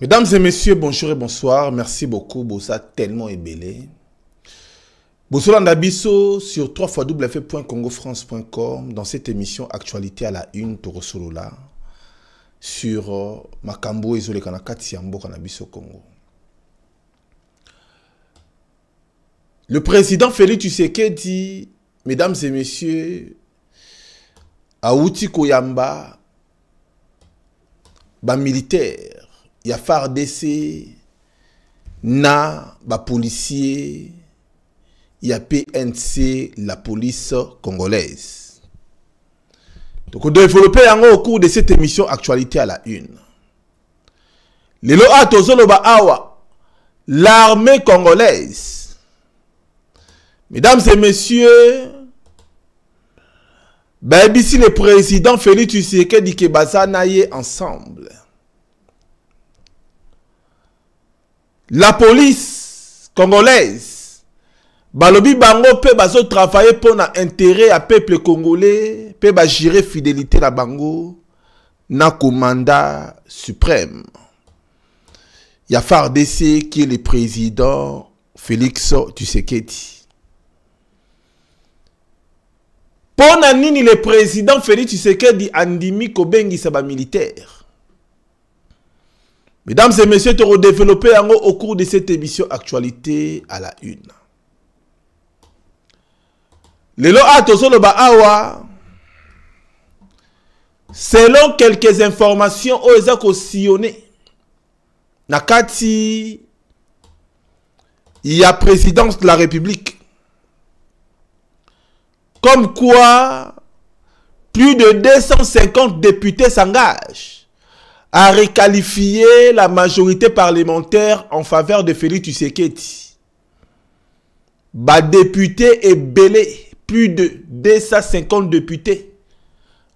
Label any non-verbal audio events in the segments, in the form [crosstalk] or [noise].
Mesdames et messieurs, bonjour et bonsoir. Merci beaucoup. Bossa tellement ébélé. Bossolanda Bisso sur www.congofrance.com dans cette émission Actualité à la une Torosolola sur euh, Makambo et Zolekana Katiambo Kanabiso Congo. Le président Félix Tshisekedi, mesdames et messieurs, Aouti Koyamba, ba militaire ya FARDC na bapolisier ya PNC la police congolaise. Donc on développer au cours de cette émission actualité à la une. Lelo atozoloba awa l'armée congolaise. Mesdames et messieurs, le président Félix Tshisekedi Kebaza naye ensemble. la police congolaise balobi bango mpe bazotravaille mpo na intérêt ya peuple congolais mpe bagire fidélité na bango na commandant suprême. Ya FARDC qui est le président Félix Tshisekedi. Mpo na nini le président Félix Tshisekedi andimi kobengisa bamilitaire Mesdames et messieurs, te redévelopper au cours de cette émission Actualité à la une. Lelo Atosoloba Awa, selon quelques informations au Ezako sillonné, Nakati, il y a présidence de la République. Comme quoi, plus de 250 députés s'engagent a requalifié la majorité parlementaire en faveur de Félix Tshisekedi. Ba député est belé, plus de 250 députés.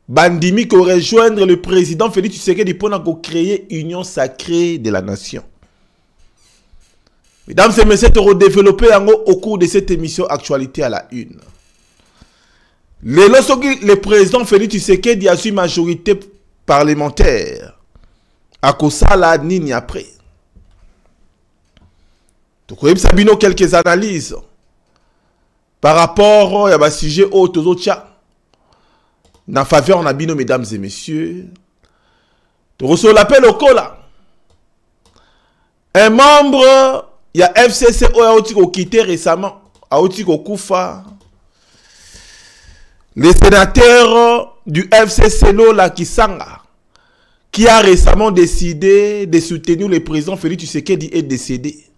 Bandimi qui rejoindre le président Félix Tshisekedi pour créer union sacrée de la nation. Mesdames et messieurs, pour développer au cours de cette émission Actualité à la une. Le président Félix Tshisekedi a su majorité parlementaire akosala nini après tokoyebisa bino quelques analyses par rapport ya basujet oyo tozotia na faveur na bino mesdames et messieurs. Tokosola mpe lokola un membre ya fcc oyo auti kokite récemment auti kokufa le sénateur du fcc lola kisanga qui a récemment décidé de soutenir le président Félix Tshisekedi est décédé.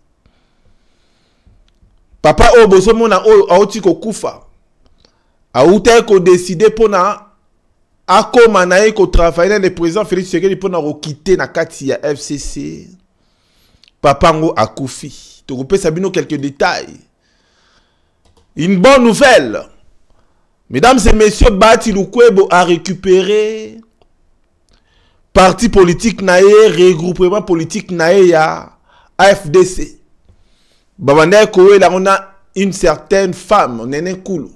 Papa Obosomona Aouti Kokufa a ko décidé pour na akoma na ko travailler le président Félix Tshisekedi pour na quitter na kati FCC. Papa ngo akufi. To sabino quelques détails. Une bonne nouvelle. Mesdames et messieurs, Bati Lukwebo a récupéré parti politique na ye regroupement politique na ye ya afdc babandaki koyela ngo na une certaine femme nene kulu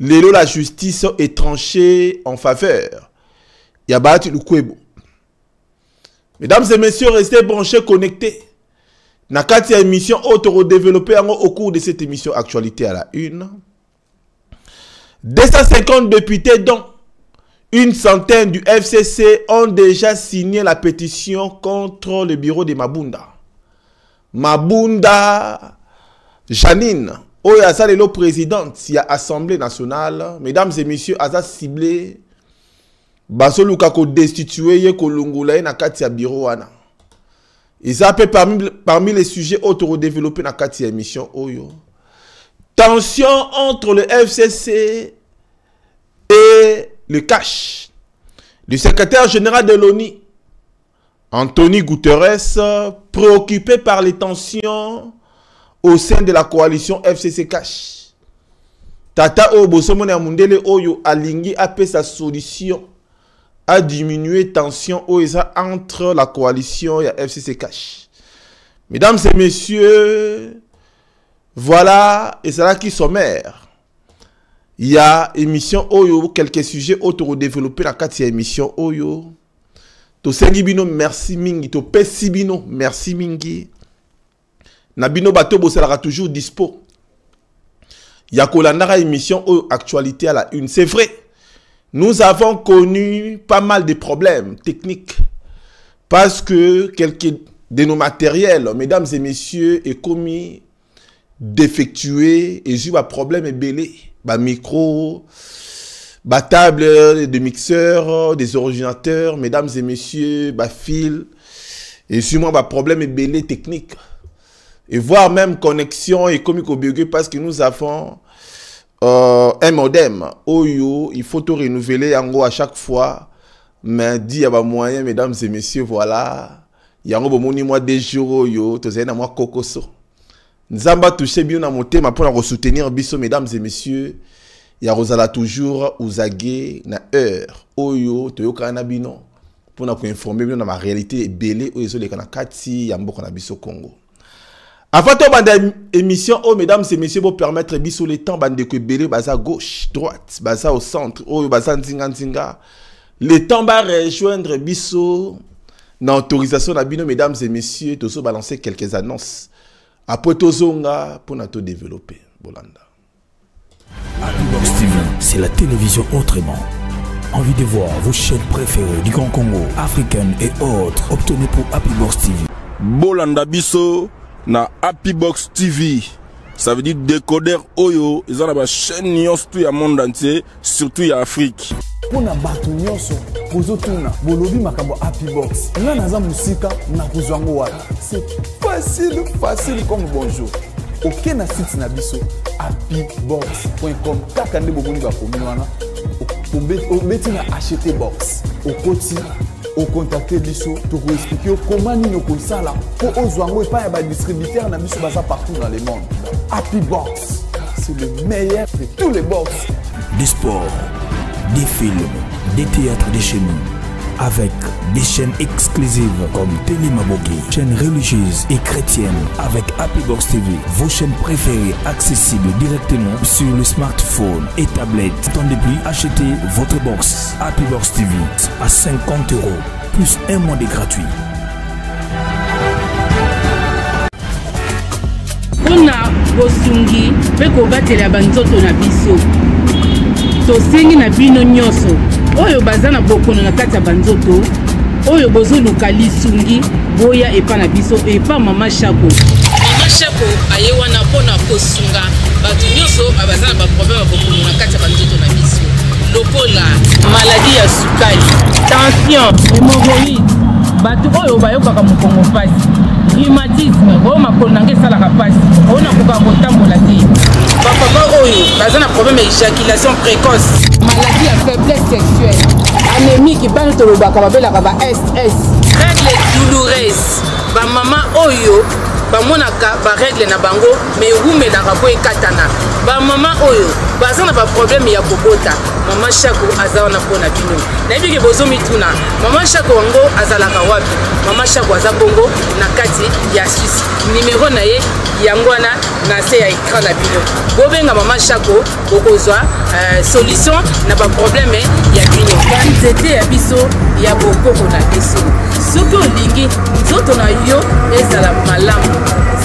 lelo la justice est tranchée en faveur. Ya bahati lukwebo. Mesdames et messieurs restez branchés connectés. Na kati ya émission oyo tokodéveloppe yango au cours de cette émission actualité à la une. 250 députés donc Une centaine du FCC ont déjà signé la pétition contre le bureau de Mabunda. Mabunda Janine, oyo aza lelo présidente ya assemblée nationale mesdames et messieurs aza ciblé. Bazoluka kodestitue ye kolongola ye na kati ya bureau wana. Mpe parmi, parmi les sujets oyo tokodéveloppe na kati ya émission oyo. Tension entre le fcc et le cash. Du secrétaire général de l'ONU, Anthony Guterres, préoccupé par les tensions au sein de la coalition FCC Cash. Tata Obosomone Mundele Oyo alingi apé sa solution a diminué tension entre la coalition et FCC Cash. Mesdames et messieurs, voilà, et c'est là qui sommaire. Il y a émission Oyo, quelques sujets auto développés dans quatre émission Oyo. To bino merci mingi, to pesi bino merci mingi. Nabino bato sera toujours dispo. Il y a émission Oyo actualité à la une. C'est vrai. Nous avons connu pas mal de problèmes techniques parce que quelques de nos matériels, mesdames et messieurs, est commis défectué et j'ai un problème ébélé. Bah micro, bah table de mixeur, des ordinateurs, mesdames et messieurs, bah fil. Et sur moi, bah problème ébélé technique. Et voire même connexion et comique au parce que nous avons euh, un modem. Oyo, il faut tout renouveler en à chaque fois. Mais dit, il y a moyen, mesdames et messieurs, voilà. Il y a un mois des jours, yo, tu sais, moi, kokoso. Nzamba touché bien na motema pour soutenir biso mesdames et messieurs. Ya toujours uzage na heure. Oyo toyoka na bino. Pour na informer bino na ma réalité belé oyo zo na kati ya mboka na biso Congo. Avant to banda émission oh mesdames et messieurs pour permettre biso le temps bande que belé baza gauche, droite, baza au centre, oyo baza nzinga nzinga. Le temps va rejoindre biso. Na autorisation na bino mesdames et messieurs, tozo balancer quelques annonces. Après tozonga pour nous développer. Bolanda Happybox TV c'est la télévision autrement. Envie de voir vos chaînes préférées du Grand Congo africaine et autres obtenez pour Happybox TV bolanda biso na Happybox TV ça veut dire décodeur oyo ils ont la chaîne nyonso tout ya monde entier surtout ya Afrique. Mpona bato nyonso bozotuna bolobi makambo happy box nga naza mosika na kozwa yango wana. C'est facile facile comme bonjour oke na site na biso happybox.com kaka nde bomoni bakomi wana obeti na acheter box. Okoti okontakte biso tokoexplike yo koma nini okosala mpo ozwa yango epai ya badistributeur na biso baza partout dans le monde. Happy box c'est le meilleur de tous les box. Du sport des films, des théâtres de chez nous, avec des chaînes exclusives comme Télémaboki, chaîne religieuse et chrétienne avec Happy Box TV, vos chaînes préférées accessibles directement sur le smartphone et tablette. Attendez plus, achetez votre box Happy Box TV à 50 euros plus un mois de gratuit. na oyo baza na bokono na kati ya banzoto oyo bozoluka lisungi boya epa na biso epa mama shako mama shako aye wana mpona kosunga. Bato nyonso baza na baproblème ya bokono na kati ya banzoto na biso. Lokola maladi ya sukali tension hémoroïde bato oyo bayokaka mokongo mpasi rhumatisme oyo makolo nange esalaka mpasi. Oyo nakoka kotambola te. Bapapa oyo baza na problème ya éjaculation précoce. Maladi ya faiblesse sexuelle. Anémique bano tolobaka babelaka ba ss règle douloureuse. Bamama oyo bamonaka baregle na bango me ewumelaka po ekatana. Bamama oyo baza na baproblème ya kobota. Mama shako aza wana mpona bino. Nayebiki bozomituna mama shako yango azalaka wapi? Mama shako aza bongo na kati ya swisse nimero na ye yango wana na se ya écran na bino. Bobenga mama shako bokozwa uh, solution na baproblème ya bino. Banzete ya biso ya bokoko na biso. Soki olingi nzoto na yo ezala malamu.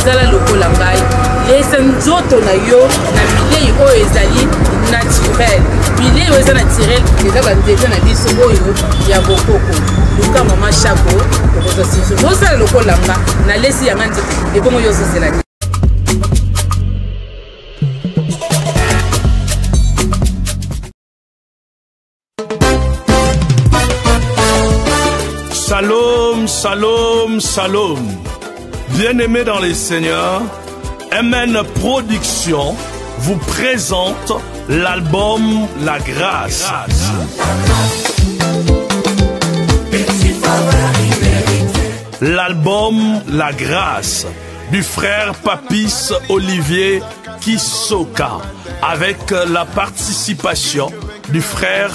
Zala lokola ngai. Lesa nzoto na yo na bilei oyo ezali naturel. Bilei oyo eza naturel eza banzete na biso oyo ya bokoko. Luka mama shako okozwa siso. Bozala lokola nga nalesi yanga nzoto. Ebongo yo ozozela Shalom, shalom, shalom. Bien-aimés dans les seigneurs, MN Production vous présente l'album La Grâce. L'album La Grâce du frère Papis Olivier Kisoka avec la participation du frère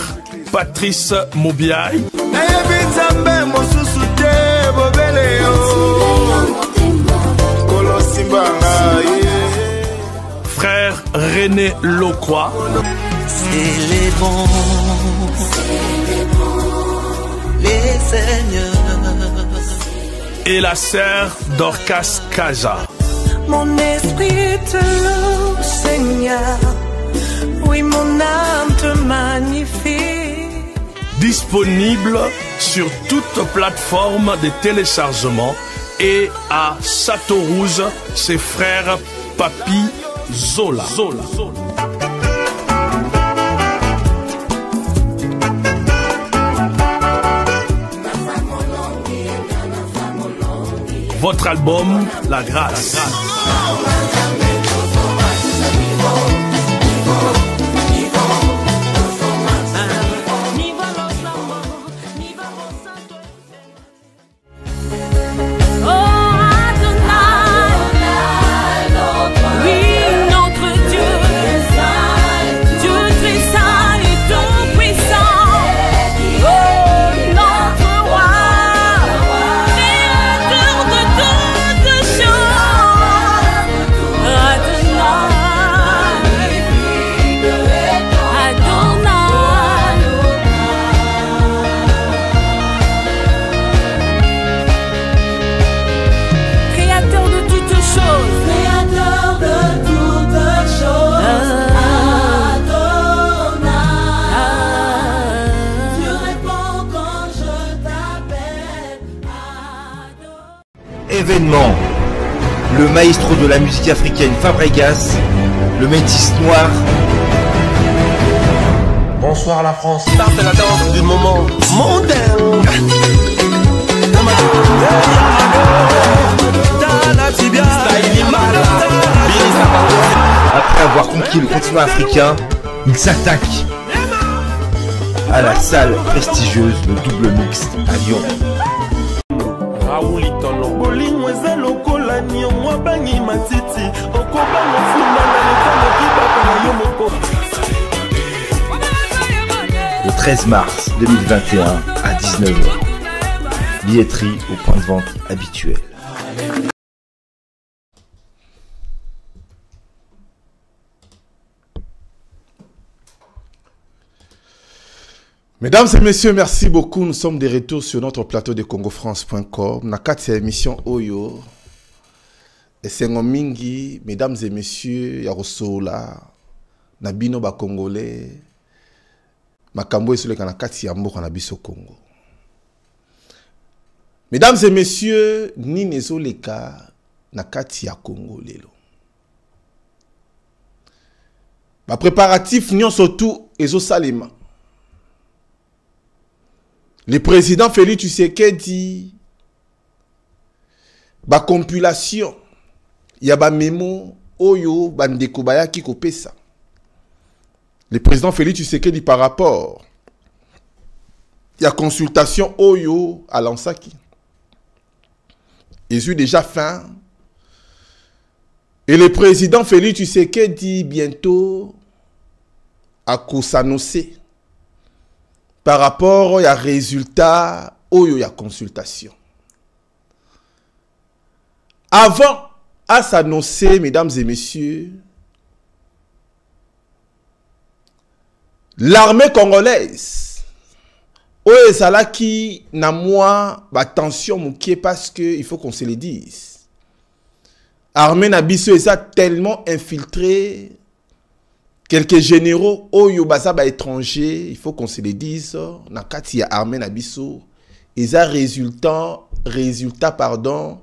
patrice ngai frère rené locroix C'est les bons, les seigneurs. et la sœur dorcas kaja Mon esprit te loue, Seigneur. Oui, mon âme te magnifie. Disponible sur toute plateforme de téléchargement et à Rouge, ses frères Papi Zola. Zola. Votre album La Grâce. Maestro de la musique africaine Fabregas, le métis noir. bonsoir la france. La danse du moment. Mondain. Après avoir conquis le continent africain, il s'attaque à la salle prestigieuse de double mixte à Lyon. Lokola niongo abangi matiti? Okobanga funda na letango kibaka na yo moko Le 13 mars 2021 à 19h. Billetterie au point de vente habituel. Mesdames et messieurs, merci beaucoup. Nous sommes de retour sur notre plateau de congofrance.com. Na kati ya émission Oyo. Esengo mingi, mesdames et messieurs, ya kosola na bino ba congolais. Makambo esoleka na kati ya mboka biso Congo. Mesdames et messieurs, nini ezoleka na kati ya Congo lelo? Ba préparatif nyonso tout ezosalema. Le président Félix Tshisekedi ba compilation ya ba memo oyo bandeko bayaki kopesa. Le président Félix Tshisekedi par rapport ya consultation oyo alansaki. Ont déjà fin. Et le président Félix Tshisekedi bientôt à s'annoncer par rapport à résultat oyo ya consultation. Avant à s'annoncer, mesdames et messieurs, l'armée congolaise. Oyo ezalaki na mwa batension mokie parce que il faut qu'on se le dise. Armée na biso eza tellement infiltré. Quelques généraux oyo baza baétranger il faut qu'on se le dise na kati ya armée na biso. Eza résultat résultat pardon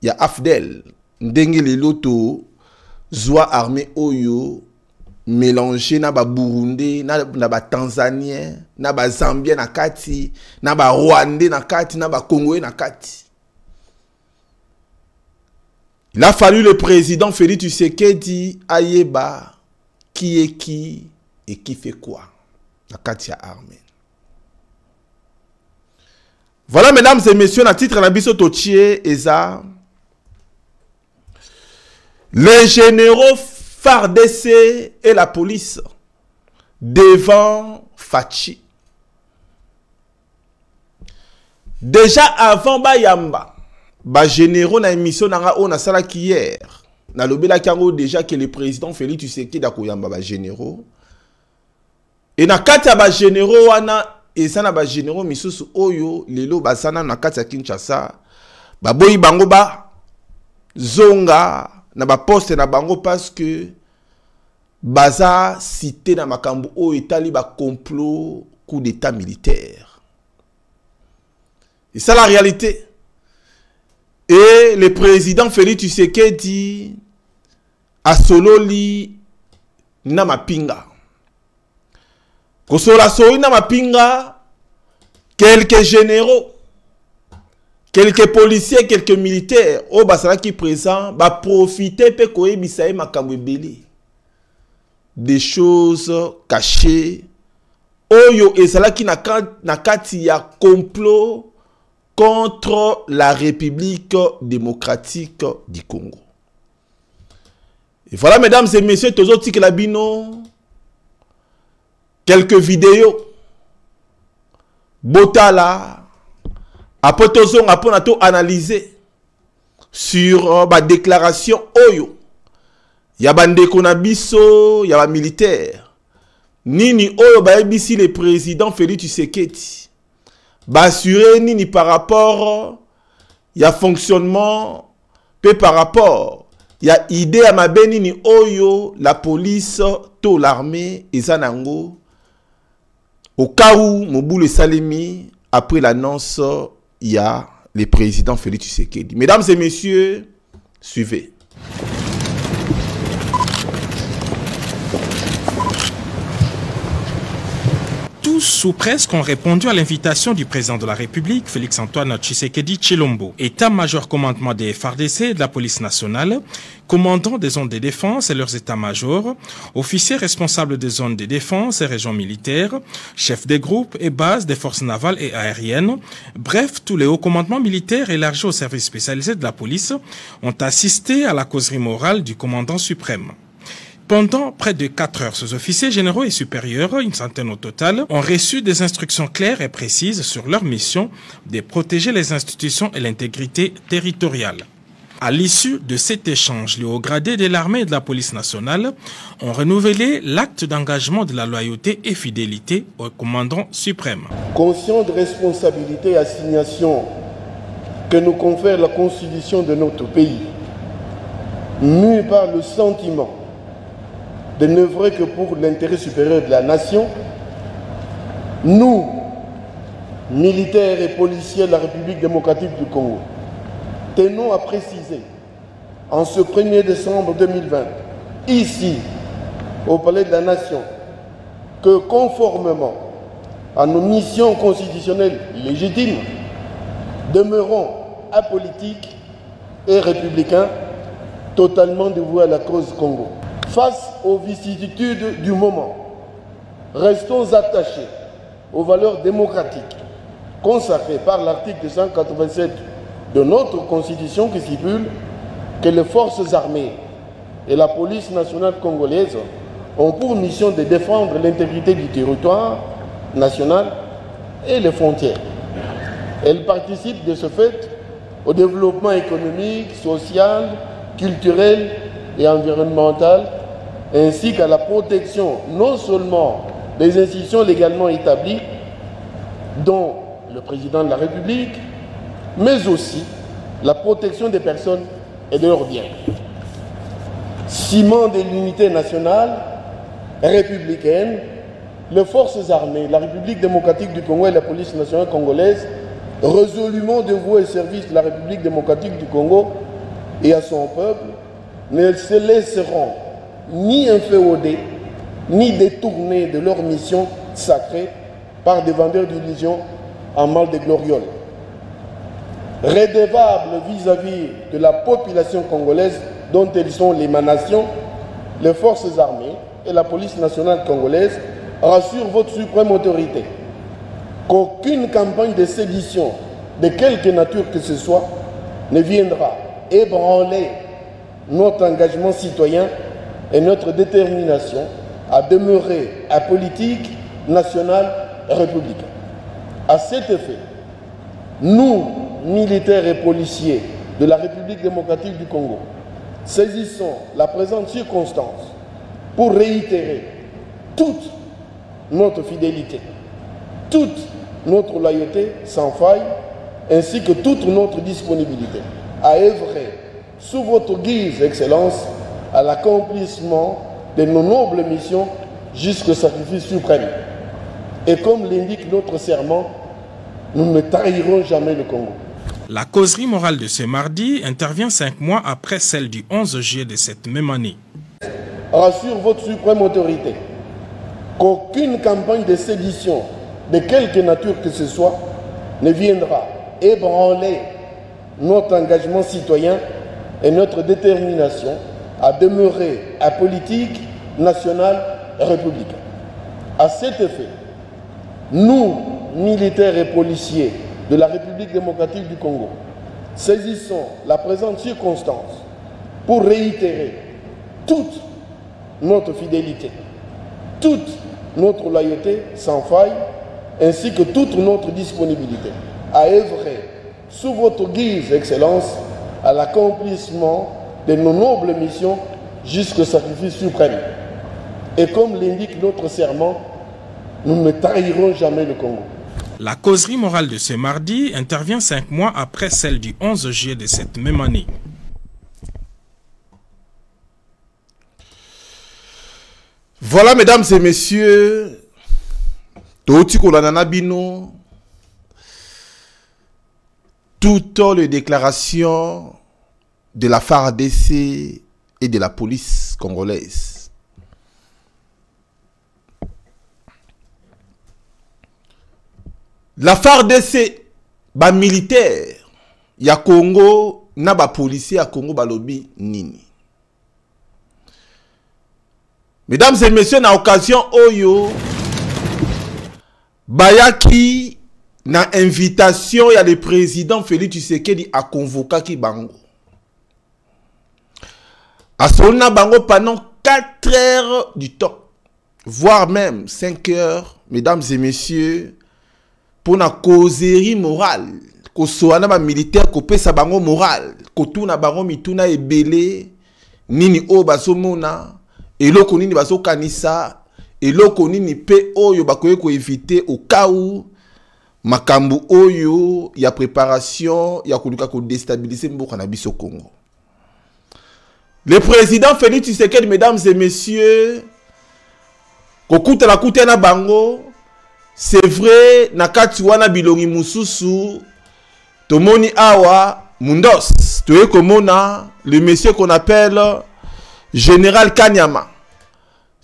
ya afdel ndenge lelo tozwa armée oyo mélanger na baburundais na, na batanzanien na bazambien na kati na barwandais na kati na bacongolais na kati. Il a fallu le président félix tshisekedi ayeba qui est qui et qui fait quoi. Na kati ya voilà mesdames et messieurs na titre na biso eza les généraux FARDC et la police devant Fachi déjà avant bayamba bagénéraux na émission na nga oyo nasalaki hier. Nalobelaki yango déjà que le président félix tshisekedi akoyamba bagénéraux e na kati ya bagénéraux wana eza na bagénéraux misusu oyo lelo baza nano na kati ya kinshasa baboyi bango bazonga na baposte na bango parce que baza cité na makambo oyo etali bacomplot coup d'état militaire. Et ça la réalité. Et le président félix tshisekedi asololi na mapinga. Kosolola soli na mapinga quelques généraux quelques policiers quelques militaires oyo bazalaki présent baprofite mpe koyebisa des choses cachées oyo ezalaki na, kati ya complot contre la République démocratique du Congo. Et voilà, mesdames et messieurs, autres bino quelques vidéos. Botala, après tozong après to analyser sur ma déclaration oyo. Ya bandeko na biso, ya ba militaire. Nini oyo ba ebisi le président Félix Tshisekedi? Bassurer nini par rapport ya fonctionnement pe par rapport ya idée ya mabe nini oyo la police to l'armée eza nango au cas où mobulu esalemi après l'annonce ya le président Félix Tshisekedi. Mesdames et messieurs suivez tous ou presque ont répondu à l'invitation du président de la République, Félix-Antoine Tshisekedi Chilombo, état-major commandement des FARDC et de la police nationale, commandant des zones de défense et leurs états-majors, officiers responsables des zones de défense et régions militaires, chefs des groupes et bases des forces navales et aériennes, bref, tous les hauts commandements militaires élargis aux services spécialisés de la police ont assisté à la causerie morale du commandant suprême. Pendant près de 4 heures, ces officiers généraux et supérieurs, une centaine au total, ont reçu des instructions claires et précises sur leur mission de protéger les institutions et l'intégrité territoriale. À l'issue de cet échange, les hauts gradés de l'armée et de la police nationale ont renouvelé l'acte d'engagement de la loyauté et fidélité au commandant suprême. Conscient de responsabilité et assignation que nous confère la constitution de notre pays, mu par le sentiment de n'œuvrer que pour l'intérêt supérieur de la nation, nous, militaires et policiers de la République démocratique du Congo, tenons à préciser en ce 1er décembre 2020, ici, au Palais de la Nation, que conformément à nos missions constitutionnelles légitimes, demeurons apolitiques et républicains, totalement dévoués à la cause Congo. Face aux vicissitudes du moment, restons attachés aux valeurs démocratiques consacrées par l'article 187 de notre Constitution qui stipule que les forces armées et la police nationale congolaise ont pour mission de défendre l'intégrité du territoire national et les frontières. Elles participent de ce fait au développement économique, social, culturel et environnemental ainsi qu'à la protection non seulement des institutions légalement établies, dont le président de la République, mais aussi la protection des personnes et de leurs biens. Ciment de l'unité nationale républicaine, les forces armées, la République démocratique du Congo et la police nationale congolaise, résolument dévouées au service de la République démocratique du Congo et à son peuple, ne se laisseront ni inféodés, ni détournés de leur mission sacrée par des vendeurs d'illusions en mal de glorioles. Rédevables vis-à-vis de la population congolaise dont elles sont l'émanation, les forces armées et la police nationale congolaise rassurent votre suprême autorité qu'aucune campagne de sédition de quelque nature que ce soit ne viendra ébranler notre engagement citoyen et notre détermination à demeurer apolitique, national et républicain. À cet effet, nous, militaires et policiers de la République démocratique du Congo, saisissons la présente circonstance pour réitérer toute notre fidélité, toute notre loyauté sans faille, ainsi que toute notre disponibilité à œuvrer sous votre guise, Excellence, à l'accomplissement de nos nobles missions jusqu'au sacrifice suprême. Et comme l'indique notre serment, nous ne trahirons jamais le Congo. La causerie morale de ce mardi intervient cinq mois après celle du 11 juillet de cette même année. Rassure votre suprême autorité qu'aucune campagne de sédition, de quelque nature que ce soit, ne viendra ébranler notre engagement citoyen et notre détermination à demeurer apolitique, national et républicain. À cet effet, nous, militaires et policiers de la République démocratique du Congo, saisissons la présente circonstance pour réitérer toute notre fidélité, toute notre loyauté sans faille, ainsi que toute notre disponibilité à œuvrer sous votre guise, Excellence, à l'accomplissement de nos nobles missions jusqu'au sacrifice suprême. Et comme l'indique notre serment, nous ne trahirons jamais le Congo. La causerie morale de ce mardi intervient cinq mois après celle du 11 juillet de cette même année. Voilà, mesdames et messieurs, Toti Kolanana Bino, toutes les déclarations de la FARDC et de la police congolaise. La FARDC, ba militaire, ya Congo, na ba policier ya Congo balobi nini? Mesdames et messieurs, na occasion oyo, bayaki na invitation ya le président Félix Tshisekedi a convoqué bango. A na bango pendant 4 heures du temps, voire même 5 heures, mesdames et messieurs, pour na causerie morale. kosoana bamilitaire kopesa bango morale kotuna bango mituna ebele nini oyo bazomona eloko nini bazokanisa eloko nini mpe oyo bakoki koevite okau makambo oyo ya préparation ya koluka kodestabilize mboka na biso congo le président félix tshisekedi mesdames et messieurs kokutana kuta na bango c'est vrai na kati wana bilongi mosusu tomoni awa mundos toye komona le monsieur qu'on appelle général kanyama.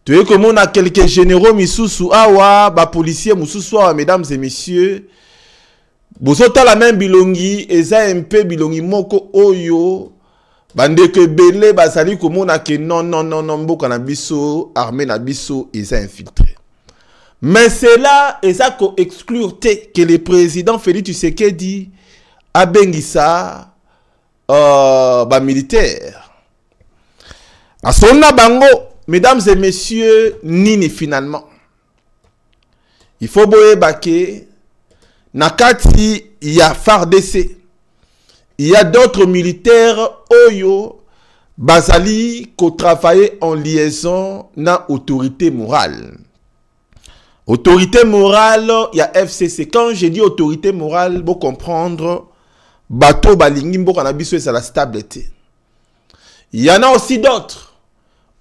Toye komona quelques généraux misusu awa bapolicier mosusu awa mesdames et messieurs. Bozotala même bilongi eza mpe bilongi moko oyo bandeko ebele bazali komona ke non non non non mboka na biso armée na biso eza infiltré mais cela eza koexclure te que le président félix tshisekedi abengisa uh, bamilitaire na bango mesdames et messieurs nini finalement. Il faut boyeba ke na kati ya fardc il y a d'autres militaires oyo bazali kotravailler en liaison na autorité morale. Autorité morale ya fcc quand je dis autorité morale bo comprendre bato balingi mboka na biso ezala stable te il y en a aussi d'autres.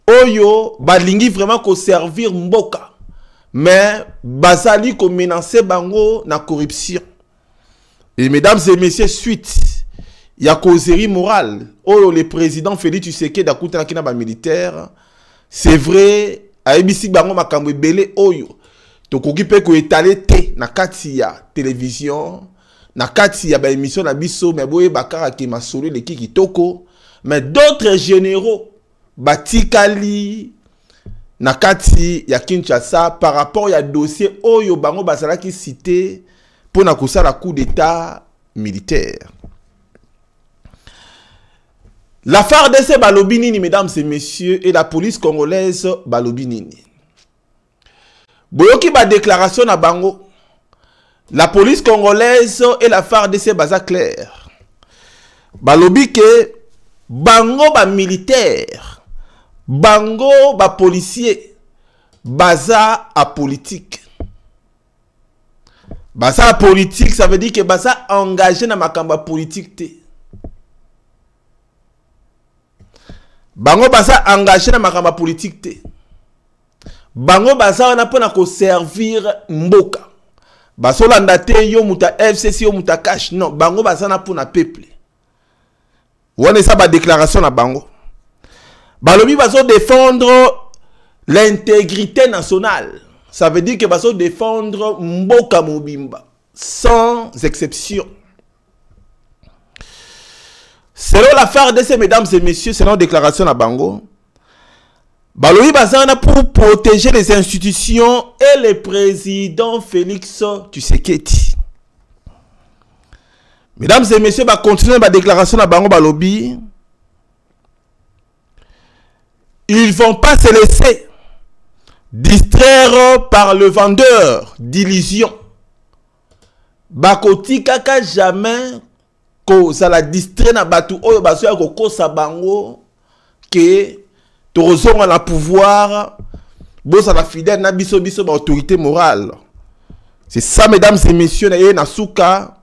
Oyo balingi vraiment koservir mboka. Mais bazali komenace bango na corruption. Et mesdames et messieurs suite ya causerie morale. Oyo le président félix tshisekedi akutanaki na bamilitaire c'est vrai. Ayebisi bango makambo ebele oyo tokoki mpe koetale te na kati ya télévision na kati ya baémission na biso me boyeba kaka ke masolo eleki kitoko mais d'autres généraux batikali na kati ya kinshasa par rapport ya dossier oyo bango bazalaki cité mpona kosala coup d'état militaire la fardc balobi nini mesdames et messieurs et la police congolaise balobi nini boyoki badéclaration na bango. La police congolaise et la FARDC baza clair. Balobi ke bango bamilitaire bango bapolicier baza apolitique baza apolitique ça veut dire que baza engagé na makambo ya politique bango baza engagé na makambo politique bango baza wana mpona koservir mboka. Bazolanda te yo moto ya fcc yo moto cash. Non bango baza na mpona peuple. Wana eza badéclaration na bango. Balobi bazodéfendre l'intégrité nationale. Ça veut dire que bazodéfendre mboka mobimba sans exception selon la FARDC mesdames et messieurs selon déclaration na bango balobi baza wana pour protéger les institutions et le président félix tshisekedi. Mesdames et messieurs bacontinue badéclaration na bango balobi. Ils vont pas se laisser distraire par le vendeur d'illusion bakotikaka jamais kozala distrait na bato oyo bazoya kokosa bango ke tozonga na pouvoir bozala fidèle na biso biso baautorité morale. C'est ça mesdames et messieurs na na suka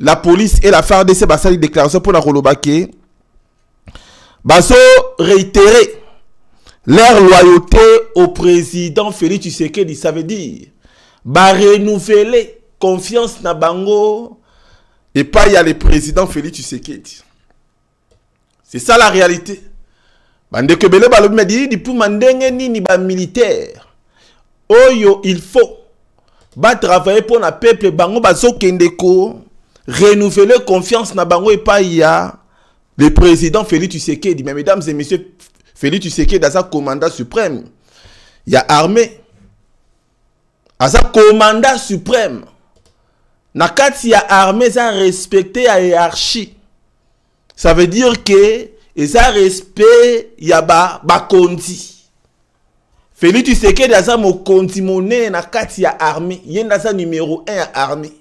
la police et la FARDC basali déclaration mpona koloba ke bazo réitérer leur loyauté au président Félix Tshisekedi. Ça veut dire ba renouveler confiance na bango et pas il y a le président Félix Tshisekedi. C'est ça la réalité. Bandeko ebele balobi medi dipuma ndenge nini bamilitaire oyo il faut. Batravaille mpo na peuple bango bazokende ko. Renouveler confiance na bango epai ya le président Félix Tshisekedi. Mais mesdames et messieurs Félix Tshisekedi aza commandant suprême. Ya armée. Aza commandant suprême na kati ya armée eza respecté ya hiérarchie. Ça veut dire que eza respect ya bakonzi. Ba félix tshisekedi aza mokonzi monene na kati ya armée. Ye nde aza numéro 1 ya armée.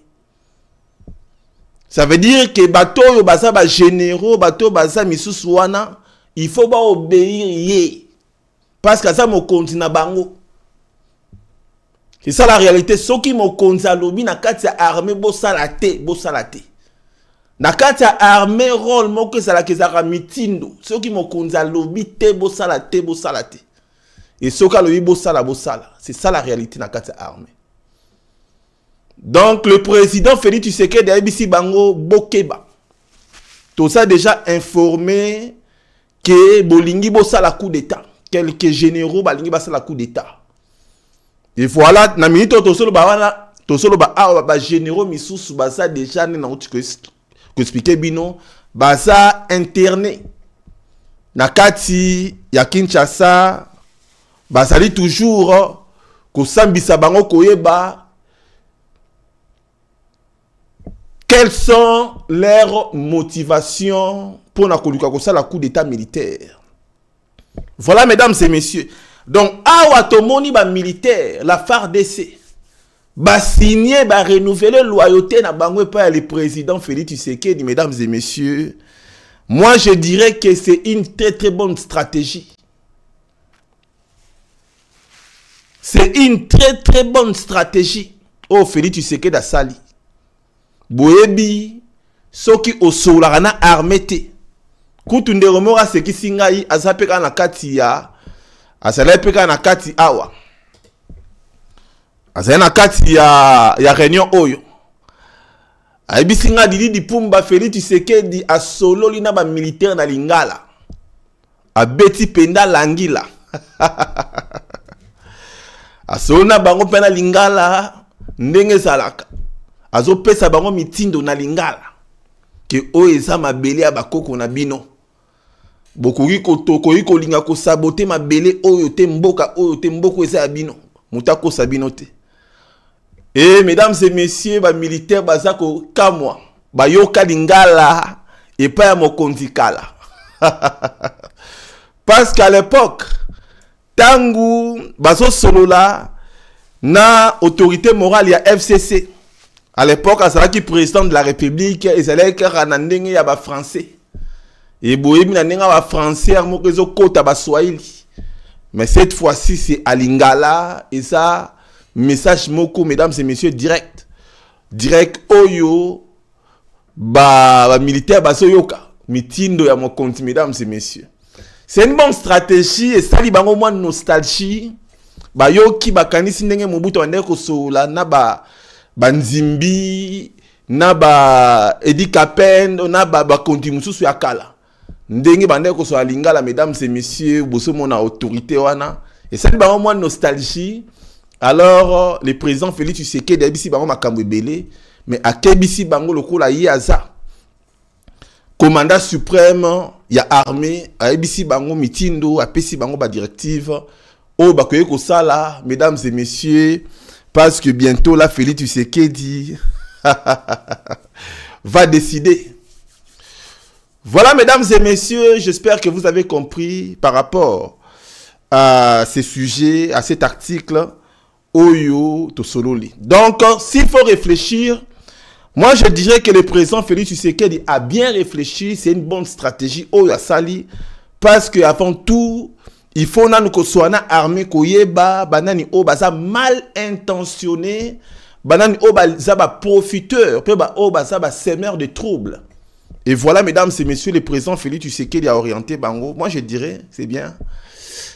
Ça veut dire que bato oyo baza bagénéraux bato baza misusu il faut ye. Parce que aza mokonzi na bango c'est ça la réalité. Soki mokonzi alobi na kati ya armée bosala te bosala te na kati ya armée rôle ezalaka ezalaka mitindo soki mokonzi alobi te bosala te bosala te et soki alobi bosala bosala c'est ça la réalité na kati ya armée donc le président félix tshisekedi ayebisi bango bokeba. Toza déjà informé ke bolingi bosala coup d'état. Quelques généraux balingi basala coup d'état et voilà na minute oyo tozoloba wana tozoloba awa bagénéraux misusu baza déjà nde nauti koexplike bino baza interne na kati ya kinshasa bazali toujours kosambisa bango koyeba quelles sont leurs motivations mpona koluka kosala coup d'état militaire? Voilà mesdames et messieurs donc awa tomoni bamilitaire la fardc basigne barenouveler loyauté na bango epai le président félix tshisekedi mesdames et messieurs. Moi je dirais que c'est une très très bonne stratégie. C'est une très très bonne stratégie. Oyo félix tshisekedi asali boyebi soki osololaka na arme te kutu ndeko moko asekisi ngai na kati ya azalaki mpe kaka na kati awa. Azali na kati ya, ya réunion oyo. Ayebisi nga didi dipumba félix tshisekedi asololi na bamilitaire na lingala. Abeti mpenza langila. [laughs] Asololi na bango mpe na lingala ndenge ezalaka. Azopesa bango mitindo na lingala. Ke oyo eza mabele ya bakoko na bino bokoki tokoki kolinga kosabote mabele oyo te mboka oyo te mboka eza ya bino. Moto te. E mesdames et messieurs bamilitaire baza kokamwa bayoka lingala epai ya mokonzi kala. [laughs] Parce qu'à l'époque ntango bazosolola na autorité morale ya fcc à l'époque azalaki président de la république ezalaki kaka na ya bafrançais eboyebi na ndenge yango moko ezokɔta baswahili mais cette fois-ci c'est alingala eza message moko mesdames et messieurs direct. Direct oyo bamilitaire ba bazoyoka mitindo ya mokonzi mesdames et messieurs. C'est une bonne stratégie esali bango mwa nostalgie. Bayoki bakanisi ndenge mobutu bandeki kosola na ba banzimbi na ba edi kapendo na bakonti mosusu ya kala ndenge bandeki kosola lingala mesdames et messieurs bosomona autorité wana. Esali bango mwa nostalgie. Alors le président félix tshisekedi ayebisi bango makambo ebele mais akebisi bango lokola ye aza commandant suprême ya armée ayebisi bango mitindo apesi bango badirective oyo bakoki kosala mesdames et messieurs parce que bientôt là félix tshisekedi [laughs] va décider voilà mesdames et messieurs j'espère que vous avez compris par rapport à ces sujets à cet article oyo tosololi donc s'il faut réfléchir moi, je dirais que le président Félix Tshisekedi a bien réfléchi. C'est une bonne stratégie. Sali. Parce que avant tout, il faut que soit armée koyeba banani o mal intentionné banani o profiteur pe ba o de troubles et voilà mesdames et messieurs le président Félix Tshisekedi a orienté bango. Moi je dirais c'est bien.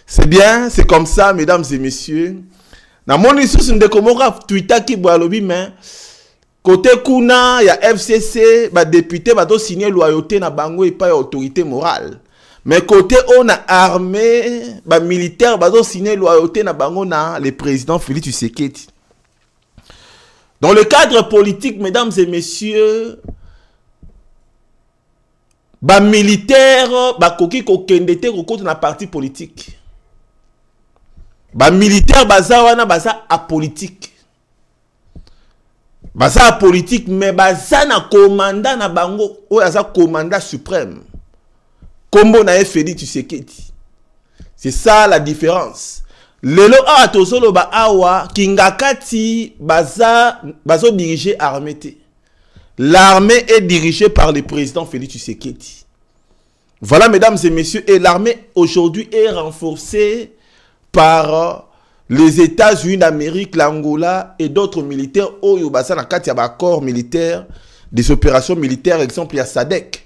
C'est bien c'est comme ça mesdames et messieurs. Na moni susu ndeko moko twitter ki boalobi mais côté kuna ya fcc badepute bazosigne loyauté na bango epai ya autorité morale. Mais côté oyo na armée bamilitaire bazosigne loyauté na bango na le président félix tshisekedi dans le cadre politique mesdames et messieurs bamilitaire bakoki kokende te kokota na parti politique. Bamilitaire baza wana baza apolitique. Baza ya politique me baza na komanda na bango oyo aza komanda suprême. Nkombo na ye félix tshisekedi. C'est ça la différence. Lelo awa tozoloba awa kingakati baza bazodirige armée te l'armée est dirigée par le président félix tshisekedi. Voilà mesdames et messieurs et l'armée aujourd'hui est renforcée par les États-Unis d'Amérique, l'Angola et d'autres militaires. Oyo basa na kati ya accord militaire des opérations militaires. Exemple ya SADC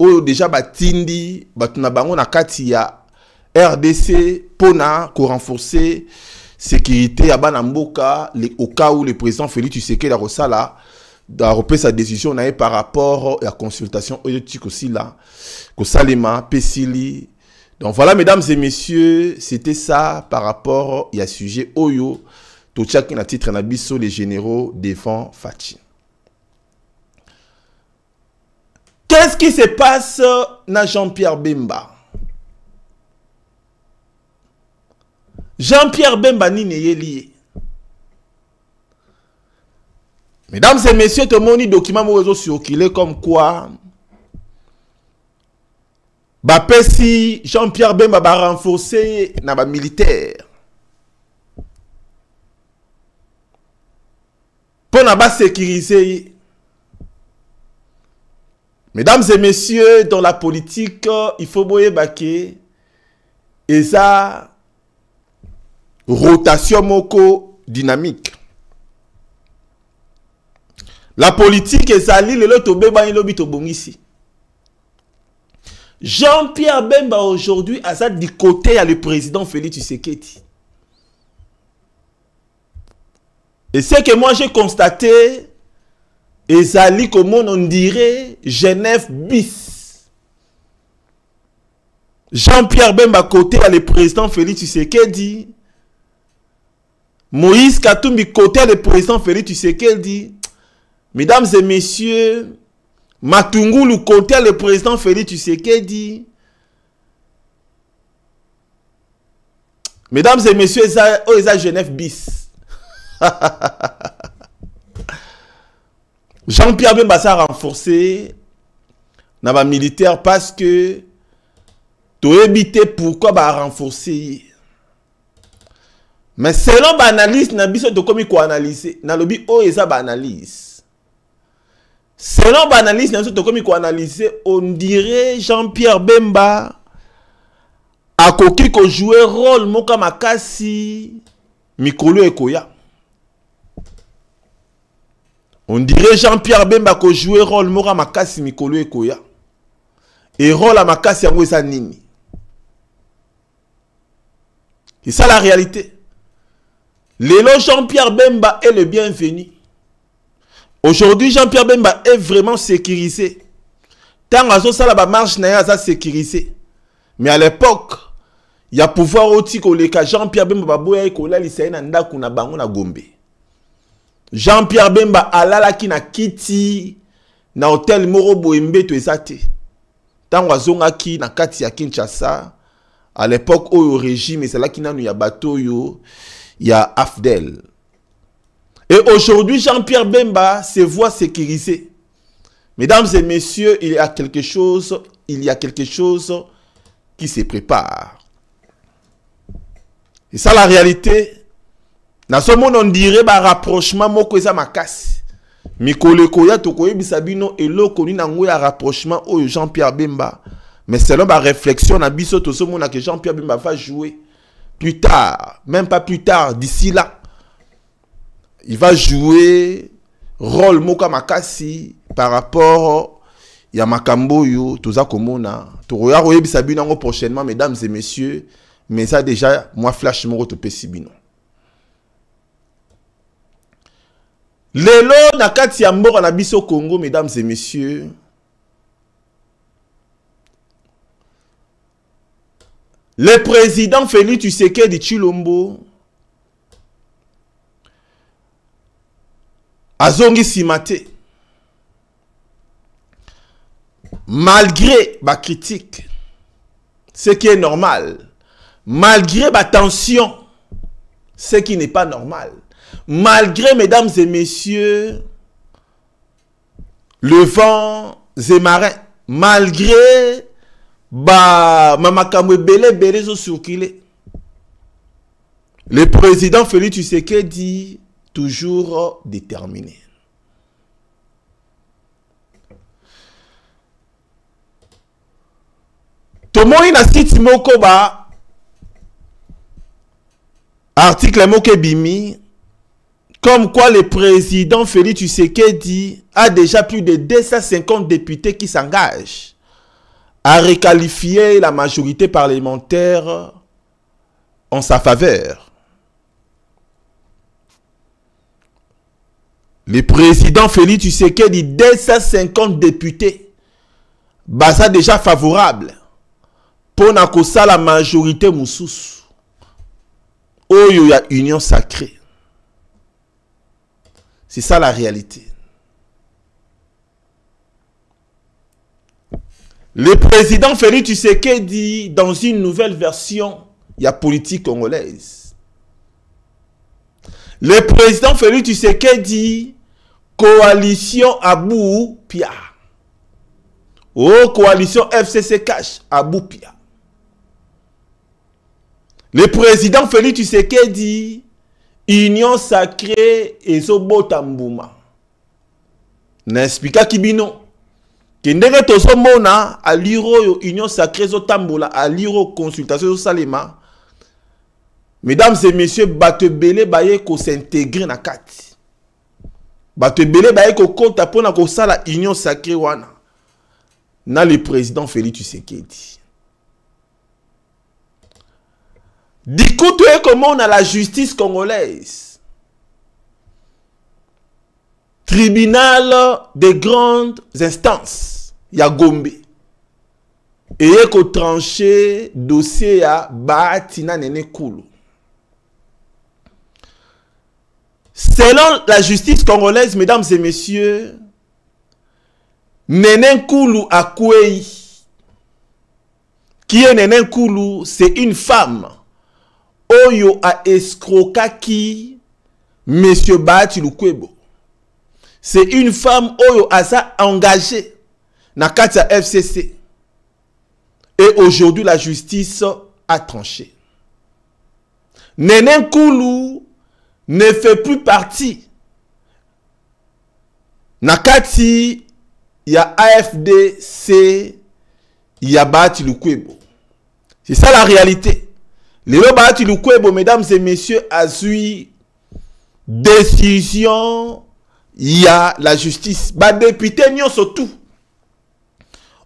oyo déjà batindi batu na bango RDC pona ko renforcer sécurité ya bana mboka au cas où le président Félix Tshisekedi a kosala a sa décision na par rapport à la consultation oyo tiko sila kosalema donc voilà, mesdames et messieurs, c'était ça par rapport à ce sujet Oyo, Tochak na titre na biso les généraux défend Fachi. Qu'est-ce qui se passe na Jean-Pierre Bemba? Jean-Pierre Bemba ni n'est lié. Mesdames et messieurs, tout le monde document réseau circulé comme quoi bapesi jean-pierre bemba barenforce na bamilitaire mpo na basécurize ye mesdames et messieurs dans la politique il faut boyeba ke eza rotation moko dynamique la politique ezali lelo tobebani lobi tobongisi Jean-Pierre Bemba aujourd'hui, à ça du côté, a le président Félix Tshisekedi. Et ce que moi j'ai constaté, Ezali, comme on dirait, Genève bis. Jean-Pierre Bemba côté, il y a le président Félix Tshisekedi. Moïse Katumbi côté, a le président Félix Tshisekedi. Mesdames et messieurs, Matungulu côté le président Félix Tshisekedi. Mesdames et messieurs, oh, Genève bis. [laughs] Jean-Pierre Bemba a renforcé dans militaire parce que tu évité pourquoi ba renforcer. Mais selon l'analyse, na biso to komi ko analyser. Na lobi o eza ba analyse. Selon baanalyse na biso tokomi koanalyse on dirait jean pierre bemba akoki kojoue rôle moko makasi mikolo ekoya on dirait jean pierre bemba akojoue rôle moko makasi mikolo ekoya e rôle ya makasi yango eza nini. Ça la réalité. Lelo jean pierre bemba est le bienvenu aujourd'hui jean pierre bemba est vraiment sécurisé. Ntango azosala bamarche na ye aza sécurisé. Mais à l'époque ya pouvoir oti koleka jean pierre bemba baboya ye kolalisa ye na ndako na bango na gombe jean pierre bemba alalaki na kiti na hotel moko boye mbeto eza te ntango azongaki na kati ya kinshasa à l'époque oyo régime ezalaki nanu ya bato oyo ya afdel et aujourd'hui jean-pierre bemba se voit sécurisé. Mesdames et messieurs il y a quelque chose il y a quelque chose qui se prépare. Et ça la réalité nazomona on dirait barapprochement moko eza makasi mikolo ekoya tokoyebisa bino eloko nini yango ya rapprochement oyo jean pierre bemba. Mais selon baréflexion na biso que jean pierre bemba va jouer plus tard même pas plus tard d'ici là il va jouer rôle moko ya makasi par rapport ya makambo toza komona. Tokoya koyebisa bino prochainement mesdames et messieurs mais eza déjà mwa flash moko topesi bino. Lelo na kati ya mboka na biso congo mesdames et messieurs le président félix tshisekedi tshilombo azongi nsima te. Malgré bacritique ce qui est normal malgré batension ce qui n'est pas normal malgré, mesdames et messieurs, le vent et marin, malgré belé belé zo circulé, le président Félix Tshisekedi toujours déterminé. tomoni na ba article moko ebimi Comme quoi le président Félix Tshisekedi a déjà plus de 250 députés qui s'engagent à requalifier la majorité parlementaire en sa faveur. Le président Félix Tshisekedi, 250 députés, basa déjà favorable pour la majorité moussous. Oyo ya union sacrée. C'est ça la réalité. Le président Félix Tshisekedi, dans une nouvelle version, il y a politique congolaise. Le président Félix Tshisekedi, coalition Abou Pia. Oh, coalition FCC Cash, Abou Pia. Le président Félix Tshisekedi, union sacrée ezobota mbuma naesplikaki bino ke ndenge tozomona alire oyo union sacrée ezotambola alire oyo consultation ezosalema mesdames et messieurs bato ebele baye kosintegre na kati bato ebele baye kokɔta mpona kosala union sacrée wana na le président félix tshisekedi Du coup, tu es comment on a la justice congolaise. Tribunal de grandes instances. Ya Gombe. Et ko tranché dossier ya Batina Nene Koulou. Selon la justice congolaise, mesdames et messieurs, Nene Koulou Akwei, qui est Nene Koulou, c'est une femme oyo aescrokaki monsieur Bahati Lukwebo. C'est une femme oyo asa engagée na kati ya FCC. Et aujourd'hui la justice a tranché. Nene Koulou ne fait plus partie na kati il y a AFDC, il y a. C'est ça la réalité. Les Bahati Lukwebo, mesdames et messieurs, a suivi décision, il y a la justice. Ba député nyonso tout.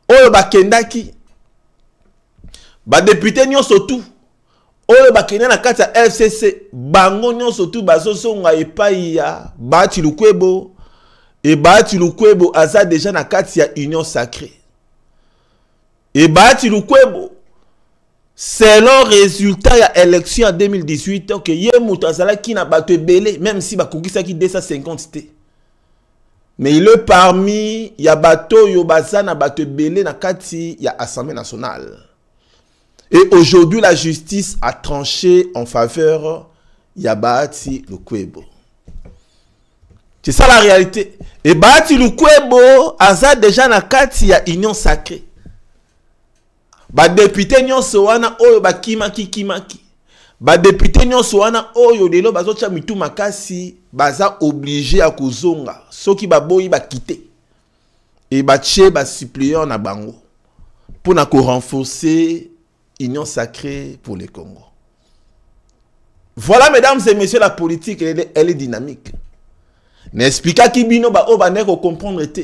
Oyo bakendaki. Ba député nyonso tout. Oyo bakende na kati ya fcc bango nyonso tu bazozonga epai ya bahati lukwebo. E bahati lukwebo aza deja na kati ya union sacré. E bahati lukwebo selon résultat ya élection ya 2018 ok ye moto azalaki na bato ebele même si bakokisaki 250 te. Mais il est parmi ya bato oyo baza na bato na kati ya assemblée nationale Et aujourd'hui, la justice a tranché en faveur Yabati Lukwebo. C'est ça la réalité. Et Bahati Lukwebo a déjà na kati ya union sacrée. Ba député nyonso wana oyo bakimaki kimaki. Ba député nyonso wana oyo lelo bazotia mitu makasi baza obligé ya kozonga soki baboyi bakite. Et batie ba suppléant na bango. Pour na ko renforcer union sacrée pour le Congo. Voilà, mesdames et messieurs, la politique, elle est, elle est dynamique. N'explique qui bino ba oba ne comprendre te.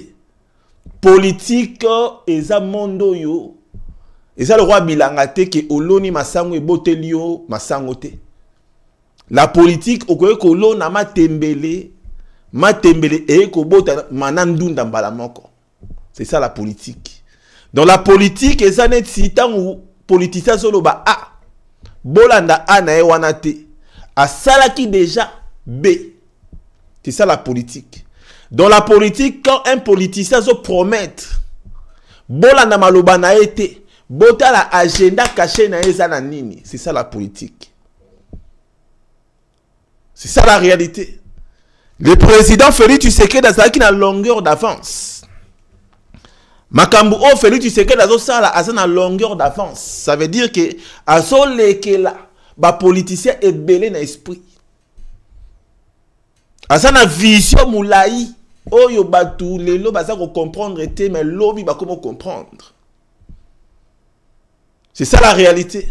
Politique, eza mondo yo. Eza le roi oloni masango e boteli yo masango. La politique, okoye kolona matembele, matembele e kobota manandunda mbala moko. C'est ça la politique. Dans la politique, eza neti politicien azoloba a bolanda a na ye wana te asalaki déjà b. C'est ça la politique. Dans la politique quand un politicien azopromettre bolanda maloba na ye te botala agenda caché na ye na nini? C'est ça la politique. C'est ça la réalité. Le président félix tshisekedi azalaki na longueur d'avance makambo oyo félix tshisekedi azosala aza na longueur d'avance. Ça veut dire ke azolekela bapoliticien ebele na esprit. Aza na vision molai oyo bato lelo baza kocomprendre te mais lobi bakoma comprendre c'est ça la réalité.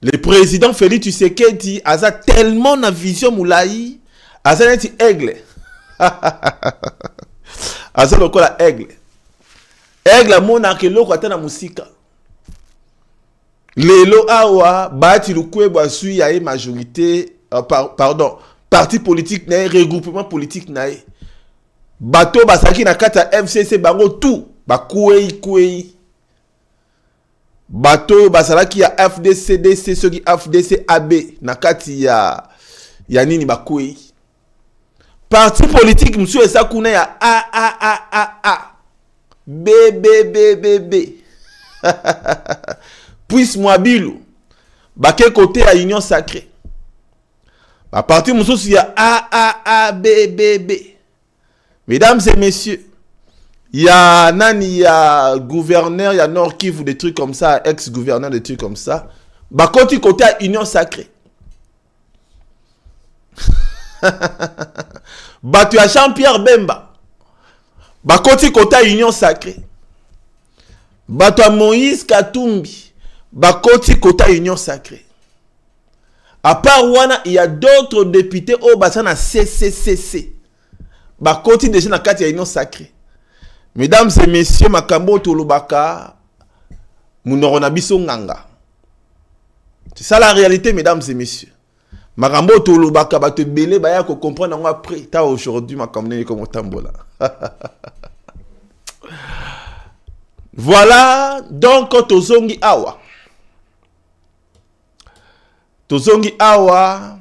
Le président félix tshisekedi aza tellement na vision molai aza neti aigle. [laughs] Aza lokola aigle aigle amonaka eloko ata na mosika lelo awa bahati lukwebo azwi ya ye majorité uh, par, pardon parti politique na ye regroupement politique na ye bato bazalaki na kati ya fcc bango tu bakwei kwei bato oyo bazalaki ya fdc dc soki fdc ab na kati ya ya nini bakwei parti politique mosusu eza kuna ya aaaa bbbb [laughs] puisse mwabilu bake kote ya union sacré baparti mosusu ya aaabb mesdames et messieurs ya nani ya gouverneur ya nord kivu des trucs comme ça ex gouverneur des trucs comme ça. Bakoti kote ya union sacré [laughs] bato ya jean pierre bemba bakoti kote ya union sacré bato moïse katumbi bakoti kote ya union sacré à part wana il y a d'autres députés oyo baza na cccc bakoti déjà na kati union sacré mesdames et messieurs makambo oyo tolobaka nganga. C'est ça la réalité mesdames et messieurs. Makambo oyo tolobaka bato ebele baya kocomprendre yango après ta aujourd'hui makambo nini ekomotambola [laughs] voilà donc tozongi awa. Tozongi awa.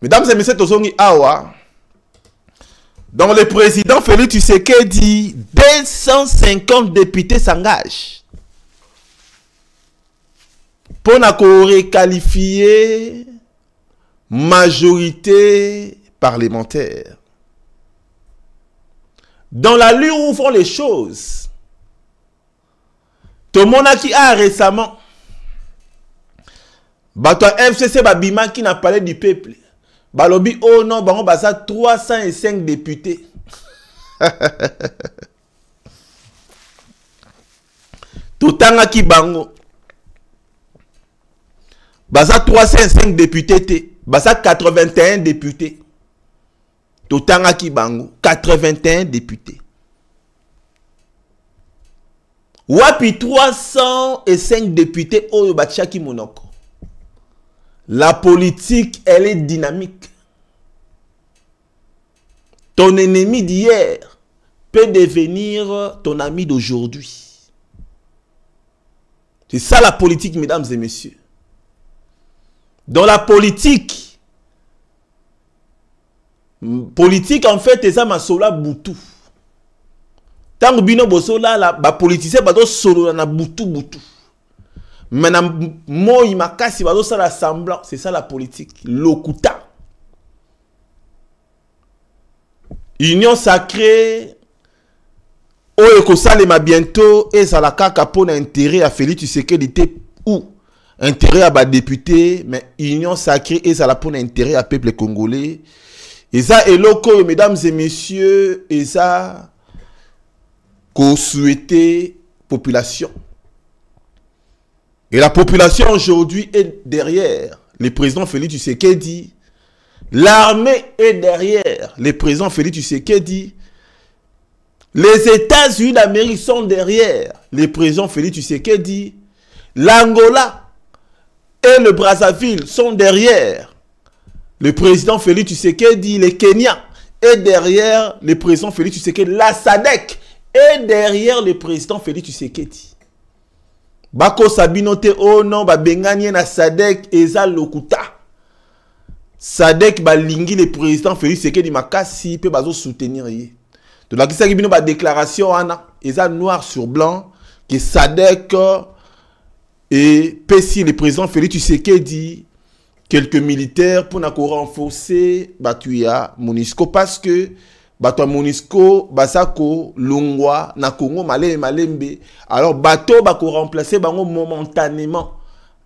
Mesdames et messieurs tozongi awa. Donc le président félix tshisekedi 250 députés s'engagent mpo na korequalifie majorité parlementaire. Dans la lieu où font les choses? Tomonaki a récemment. Bato ya fcc babimaki na palais du peuple. Balobi oh non [laughs] bango baza 305 députés. Totangaki bango baza 305 députés te baza 81 députés. Bango 81 députés. Wapi 305 députés oyo la politique elle est dynamique. Ton ennemi d'hier peut devenir ton ami d'aujourd'hui. C'est ça la politique mesdames et messieurs dans la politique. Politique en fait eza masolo butu. Ntango bino bosolala bapolitisien bazosolola na butu butu. Me na moi makasi bazosala semblant. C'est ça la politique. Lokuta. Union sacrée. Oyo ekosalema bientôt ezala kaka mpona intérêt ya félix tshisekedi te ou intérêt ya badéputé mais union sacrée ezala mpona intérêt ya peuple congolais eza eloko oyo mesdames et messieurs eza souhaiter population. Et la population aujourd'hui est derrière le président Félix Tshisekedi. L'armée est derrière le président Félix Tshisekedi. Les États-Unis d'Amérique sont derrière le président Félix Tshisekedi. L'Angola et le Brazzaville sont derrière le président Félix Tshisekedi. Le Kenya est derrière le président Félix Tshisekedi. La SADC et derrière le président Félix Tshisekedi. Bako Sabino te oh non babengani na Sadek eza lokuta. Sadek balingi le président Félix Tshisekedi makasi pe bazo soutenir ye. De la ba déclaration ana eza noir sur blanc que Sadek et pesi le président Félix Tshisekedi quelques militaires pour renforcer batuya Monisco parce que bato ya monisco baza kolongwa na congo malembe. Alors bato bakoremplace bango momentanément.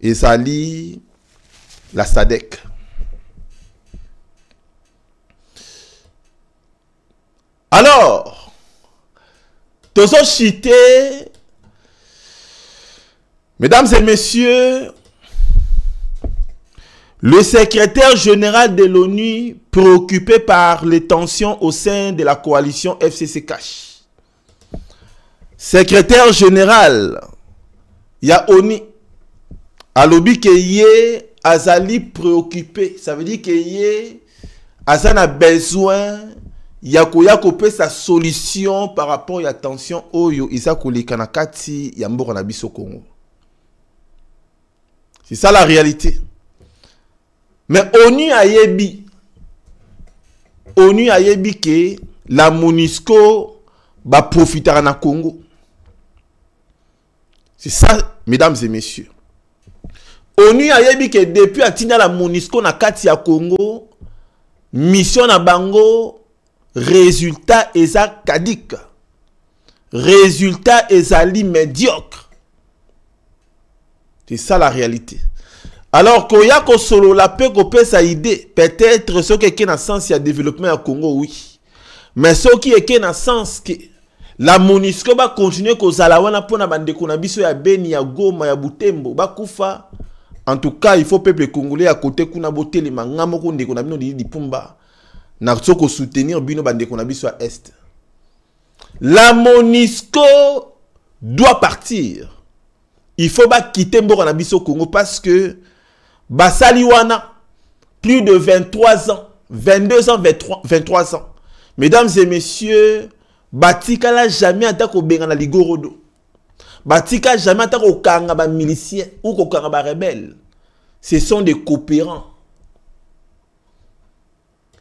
Ezali la sadek alors tozochite mesdames et messieurs Le secrétaire général de l'ONU, préoccupé par les tensions au sein de la coalition FCC Cash. Secrétaire général, il y a ONU. Alobi Keye Azali préoccupé. Ça veut dire que Azan a besoin ya koya sa solution par rapport à la tension oyo isa ya Congo. C'est ça la réalité. Mais ONU ayebi ONU ayebi que la MONUSCO va profiter na Congo. C'est ça, mesdames et messieurs. ONU ayebi que depuis atina la MONUSCO na kati ya Congo, mission na bango, résultat eza kadik. Résultat ezali médiocre. C'est ça la réalité. alors koya kosolola mpe kopesa idée peut-être soki eke na sens ya développement ya congo oui. Mais soki eke na sens ke la monisco bakontinue kozala wana mpona bandeko na biso ya beni ya goma ya butembo bakufa en tout cas il faut peuple congolais ya kote kuna botelema nga moko ndeko na bino lili lipumba na so kosoutenir bino bandeko na biso ya este la monisco doit partir il faut bakite mboka na biso congo parce que basali wana plus de 23 ans 22 ans 23, 23 ans. Mesdames et messieurs batikala jamais ata kobenga na ligorodo. Batika jamais ata kokanga bamilicien ou kokanga barebelle ce sont des coopérants.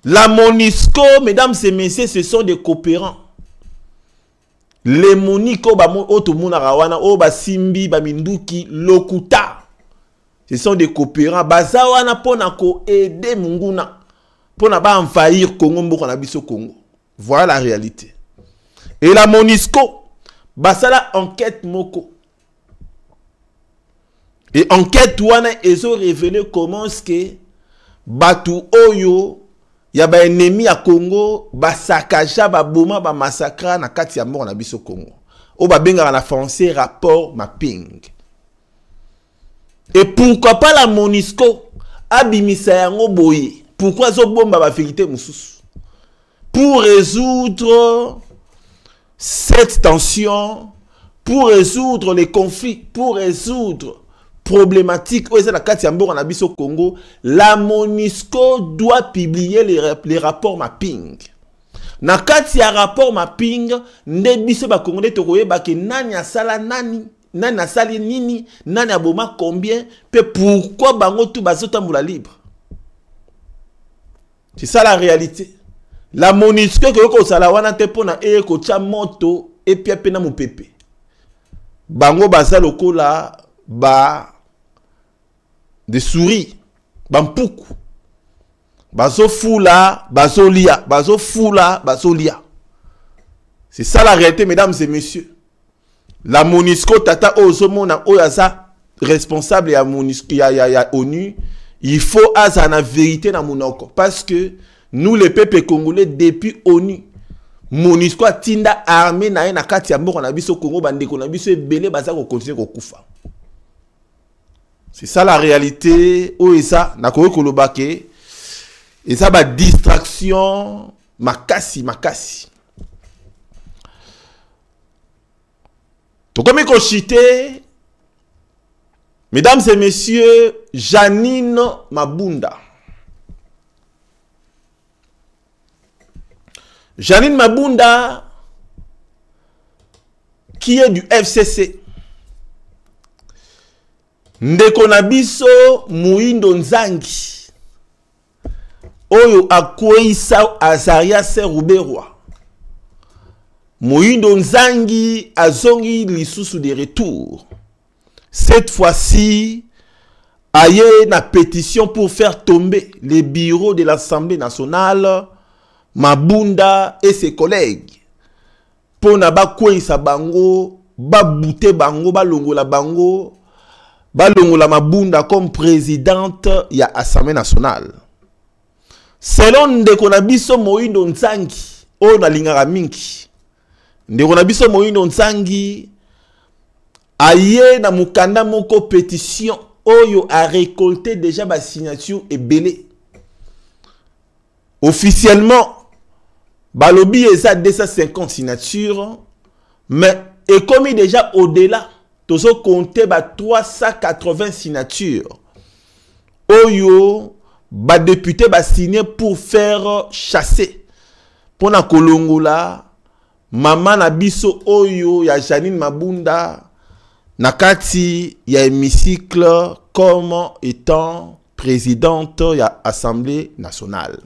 La monisco mesdames et messieurs ce sont des coopérants les moniko oyo tomonaka wana oyo basimbi baminduki lokuta. Ce sont des coopérants baza wana mpona koaide monguna mpona baenvahir congo mboka na biso congo. Voilà la réalité. Et la monisco basala enquête moko. Et enquête wana ezorévele comment ce que oyo ya baennemi ya congo basakaja baboma bamasakra na kati ya mboka na biso congo. Oyo babengaka na français rapport mapping. Et pourquoi pas la monisco? Abimisa yango boye. Pourquoi azobomba bavérité mosusu? Pour résoudre cette tension pour résoudre les conflits pour résoudre problématique. Oyo eza na kati ya mboka na congo. La monisco doit publier les, les rapports mapping na kati ya rapport mapping nde biso bakongo nde tokoyebake nani asala nani nani asali nini nani aboma combien mpe pourquoi bango tu bazotambola libre? C'est ça la réalité. La monisco ekoki kosala wana te mpona eye kotya moto epia mpe na mopepe. Bango baza lokola ba de souris. Bampuku bazofula bazolia bazofula bazolia c'est ça la réalité mesdames et messieurs. La monisco tata oyo ozomona oyo aza responsable ya, MONUSCO, ya, ya, ya onu il faut aza na vérité na monoko parce que nous le peuple congolais depuis onu monisco atinda armée na ye na kati ya mboka na biso congo bandeko na biso ebele baza kokontinue kokufa c'est ça la réalité. Oyo eza nakoki koloba ke eza badistraction makasi makasi tokomi kochite mesdames et messieurs janine mabunda. Janine mabunda qui est du fcc ndeko na biso nzangi. Oyo akweyisa azarias ruberwa. Muindo nzangi azongi lisusu de retour. Cette fois-ci aye na pétition pour faire tomber les bureaux de l'assemblée nationale mabunda et ses collègues. Mpo na bakweyisa bango babute bango balongola bango balongola mabunda comme présidente ya assemblée nationale. Selon ndeko na biso moyindo nzangi oyo nalingaka mingi. Ndeko na biso aye na mokanda moko pétition oyo arécolte déjà basignature ebele officiellement balobi eza 250 signature mais ekomi déjà au-delà tozokonte ba 380 signature oyo badepute basigne pour faire chasser. Mpona kolongola mama na biso oyo ya janine mabunda na kati ya hémicycle comme étant présidente ya assemblée nationale.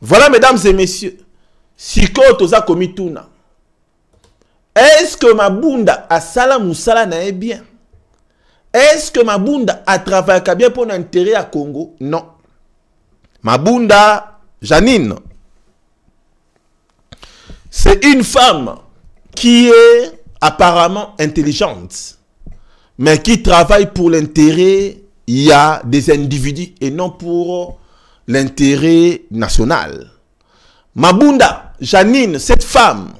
Voilà mesdames et messieurs sikoyo toza komituna est-ce que mabunda asala mosala na ye bien? Est-ce que mabunda atravaillaka bien mpona intérêt ya congo? Non. Mabunda janine c'est une femme qui est apparemment intelligente mais qui travaille pour l'intérêt y a des individus et non pour l'intérêt national. Mabunda janine cette femme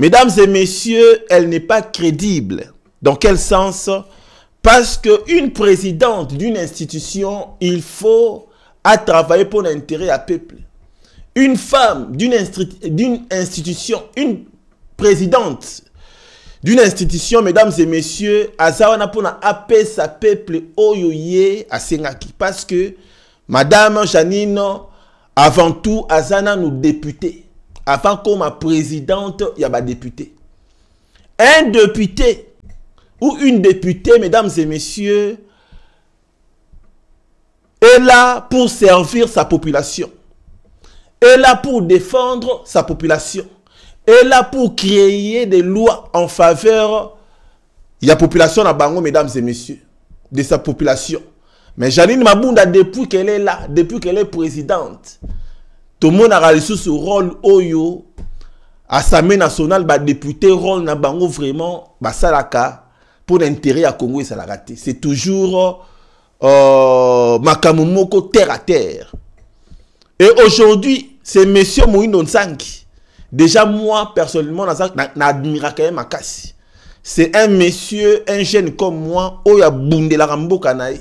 Mesdames et messieurs, elle n'est pas crédible. Dans quel sens? Parce qu'une présidente d'une institution, il faut à travailler pour l'intérêt à peuple. Une femme d'une institution, une présidente d'une institution, mesdames et messieurs, azawana pour appeler sa peuple oyoye à Sengaki. Parce que Madame Janine, avant tout, azana nous députés. Avant comme présidente il y a député. Un député ou une députée, mesdames et messieurs, est là pour servir sa population. Est là pour défendre sa population. Est là pour créer des lois en faveur de la population à Bango, mesdames et messieurs, de sa population. Mais Janine Mabunda, depuis qu'elle est là, depuis qu'elle est présidente, tomonaka lisusu rôle oyo assemblée nationale badéputé rôle na bango vraiment basalaka mpo na intérêt ya congo esalaka te. C'est toujours euh, terre à terre. Et aujourd'hui c'est monsieur nzangi déjà moi personnellement naadmiraka ye makasi. C'est un monsieur un jeune comme moi oyo abundelaka mboka na ye.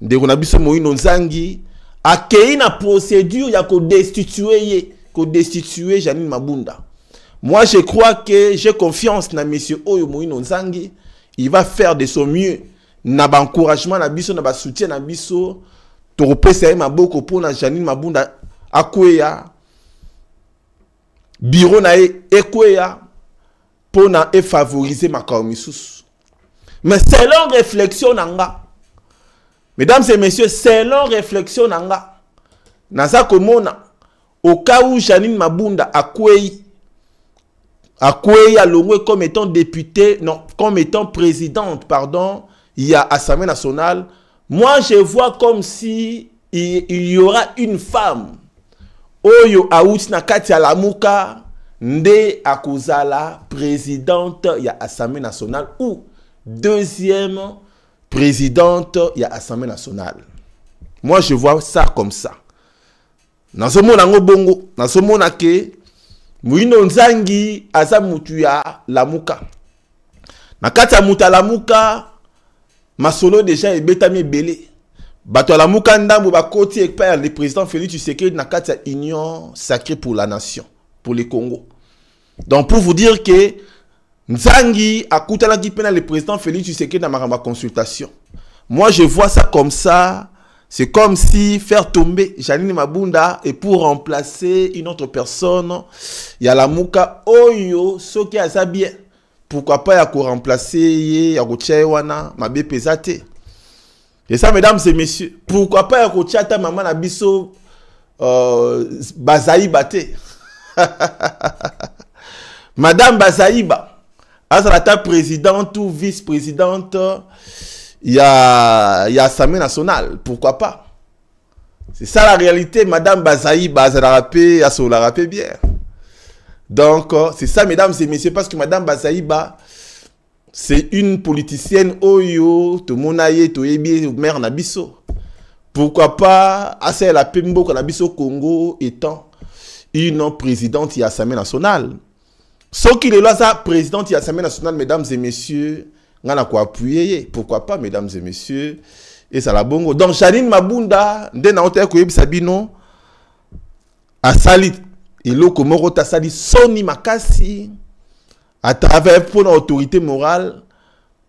Ndeko na biso nzangi akei na procédure ya kodestitue ye kodestitue janine mabunda. Moi je crois que j'ai confiance na monsieur oyo moïno nzangi. Il va faire de son mieux. Na baencouragement na biso na basoutien na biso. Tokopesa ye maboko mpona janine mabunda akweya biro na ye ekweya mpona efavoriser makambo misusu mais selon réflexion na mesdames et messieurs selon réflexion na nga naza komona au cas où janine mabunda akwei akwei alongwe comme étant député non comme étant présidente pardon il y a assemblée nationale moi je vois comme si il, y aura une femme. Oyo awuti na kati ya nde akozala présidente ya assemblée nationale ou deuxième présidente ya assemblée nationale. Moi je vois ça comme ça. Nazomona yango bongo nazomona ke moyindo nzangi aza mutu ya lamuka. Na kati ya mutu ya lamuka masolo deja ebetami ebele. Bato ya lamuka ndambo bakoti epai ya le président félix tshisekedi na kati ya union sacrée pour la nation pour le congo. Donc pour vous dire que nzangi akutanaki mpe na le président félix tshisekedi na ya consultation. Moi je vois ça comme ça. C'est comme si faire tomber janine mabunda et pour remplacer une autre personne ya lamuka oyo soki aza bien pourquoi pas ya koremplace ye ya wana mabe mpenza te. Et ça mesdames et messieurs pourquoi pas ya kotia ata mama na biso euh, [laughs] madame bazayiba azala ata présidente ou vice-présidente ya ya assemblée nationale pourquoi pas? C'est ça la réalité madame bazayiba azalaka mpe asololaka mpe bien donc euh, c'est ça mesdames et messieurs parce que madame bazayiba c'est une politicienne oyo tomona ye toyebi ye mare na pourquoi pas asalela mpe mboka na congo étant une présidente ya assemblée nationale soki lelo aza présidente ya assemblée nationale mesdames et messieurs nga pourquoi pas mesdames et messieurs? Ezala bongo. Donc janine mabunda nde naotaya koyebisa bino asali eloko moko te asali soni makasi à travers mpona autorité morale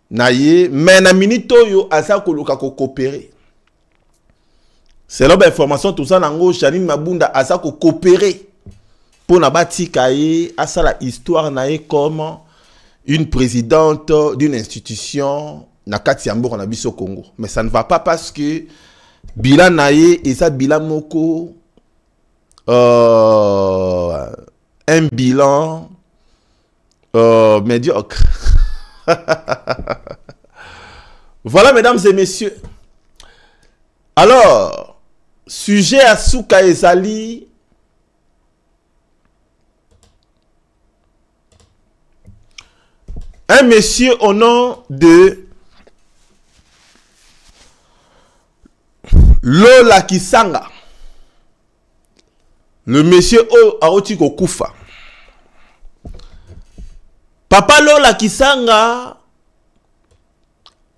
na ye. Mais na minute oyo aza koluka kokopere selon bainformation toza nango janine mabunda aza kokopere mpona batika ye asala histoire na comme une présidente d'une institution na kati ya mboka congo. Mais ça ne va pas parce que bilan na ye eza bilan moko euh, un bilan euh, médiocre. [laughs] Voilà mesdames et messieurs. Alors sujet à suka ezali un monsieur au nom de Lola Kisanga. Le monsieur oyo awuti kokufa. Papa Lola Kisanga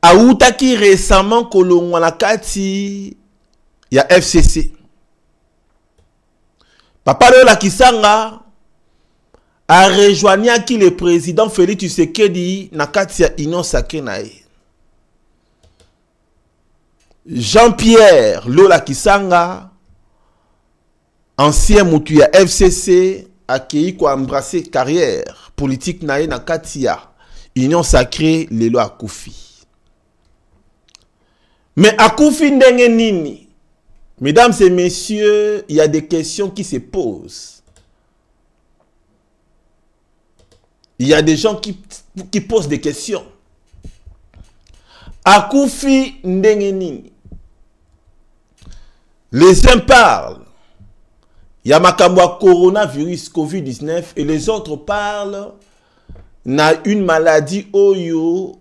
awutaki récemment kolongwa na kati ya FCC. Papa Lola Kisanga a rejoignaki le président Félix Tshisekedi na kati ya union sacrée na ye. Jean-Pierre Lola Kisanga ancien mutu ya FCC akei koembrasser carrière politique na na kati ya union sacrée lelo akufi. Mais akufi ndenge nini? Mesdames et messieurs, il y a des questions qui se posent. Il y a des gens qui, posent des questions. Akufi ndenge nini? Les uns parlent. Il y a makambo ya coronavirus Covid-19 et les autres parlent na une maladie oyo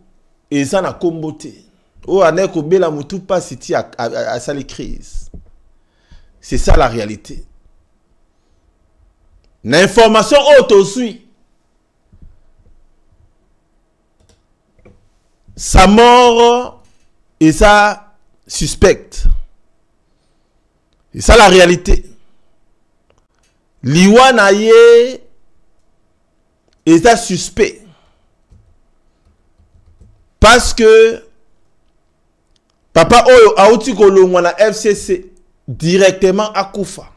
eza na kombo te. oyo anaye kobela crise c'est ça la réalité na information oyo sa mort eza suspecte. C'est ça la réalité. Liwa na ye eza suspect. Parce que papa oyo auti kolongwa na fcc directement akufa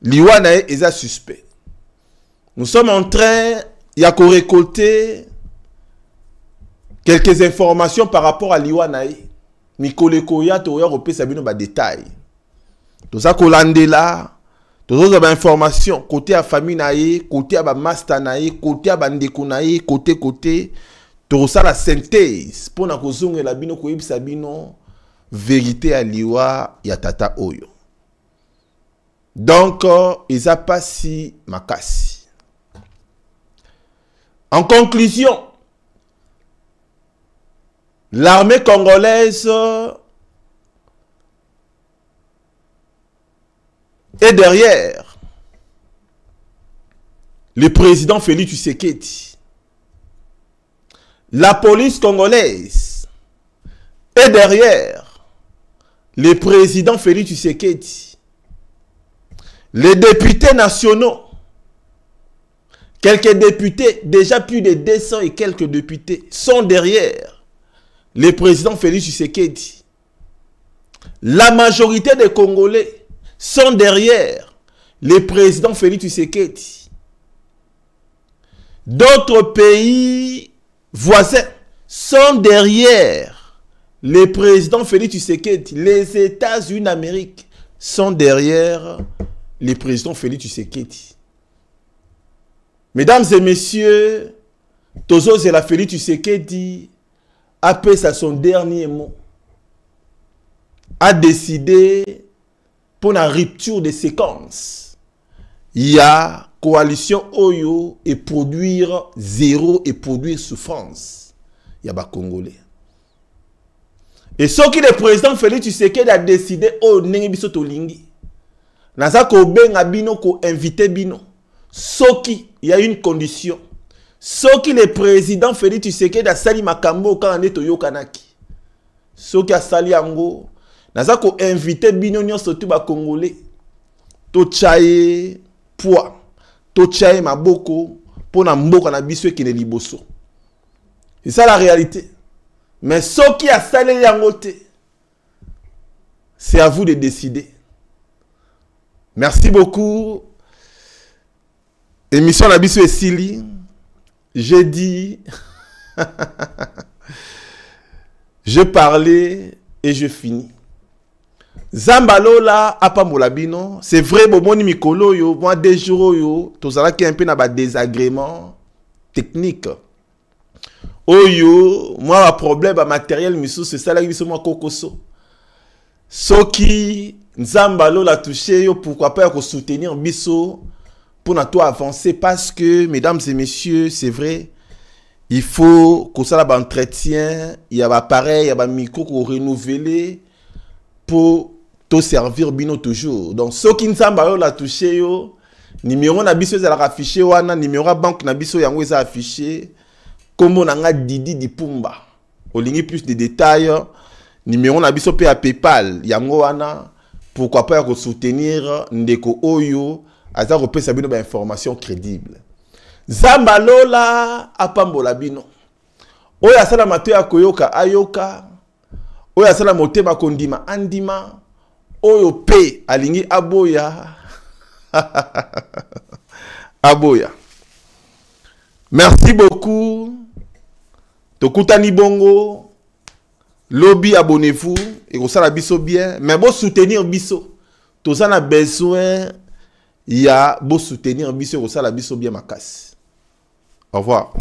liwa na ye eza suspect. Nous sommes en train ya korécolter quelques informations par rapport à liwa na ye mikolo ekoya toya kopesa bino badetail toza kolandela. Tozozwa bainformation kote ya famille na ye kote ya bamaster na ye kote ya bandeko na ye kote kote tokosala synthèse. Mpona kozongela bino koyebisa bino vérité ya liwa ya tata oyo. Donc eza mpasi makasi en conclusion l'armée congolaise est derrière le président Félix Tshisekedi. La police congolaise est derrière le président Félix Tshisekedi. Les députés nationaux, quelques députés, déjà plus de 200 et quelques députés, sont derrière le président Félix Tshisekedi. La majorité des Congolais sont derrière le président Félix Tshisekedi. D'autres pays voisins sont derrière le président Félix Tshisekedi. Les États-Unis d'Amérique sont derrière le président Félix Tshisekedi. Mesdames et messieurs, Tozo Zela Félix Tshisekedi après ça son dernier mot a décidé pour la rupture de séquence. Il y a coalition Oyo et produire zéro et produire souffrance. Il y a des Congolais. Et ce qui le président Félix Tshisekedi a décidé au ndenge biso tolingi. Naza ko ko bino. Soki il y a une condition. Soki le président Félix Tshisekedi a sali makambo quand on toyokanaki. Soki a sali yango naza ko invité bino nyonso tu ba congolais. Totia ye poids. Totia ye maboko pona mboka na biso ekende liboso. C'est ça la réalité. Mais ce qui a salé yangote, c'est à vous de décider. Merci beaucoup. Émission la biso esili. J'ai dit, [laughs] je parlais et je finis. Zambalola apambola bino, c'est vrai bomoni mikolo yo, moi des jours yo, tozalaki un peu na ba désagrément technique. oyo mwa baproblème bamateriel misusu esalaki biso mwa kokoso soki nzambe alola touche yo pourquoi pas ya kosoutenir biso mpona to avancer parce que mesdames et messieurs c'est vrai il faut kosala baentretien ya bapareil ya bamicro korenouveler mpo toservir bino toujours. Donc soki nzambe alola touche yo. Nimero na biso ezalaka affiché wana. Nimero ya banque na biso yango eza affiché. Kombo na nga didi dipumba olingi plus de détails. Numéro na biso mpe ya paypal yango wana. Pourquoi pas ya kosoutenir ndeko oyo aza kopesa bino bainformation crédible. Nzambe alola apambola bino. Oyo asala mato ya koyoka ayoka. Oyo asala motema kondima andima. Oyo mpe alingi aboya. [laughs] Aboya. Merci beaucoup. Tokutani bongo. Lobi abonnez-vous. Ekosala biso bien. Mais bosoutenir biso. Toza na besoin ya bosoutenir biso ekosala biso bien makasi au revoir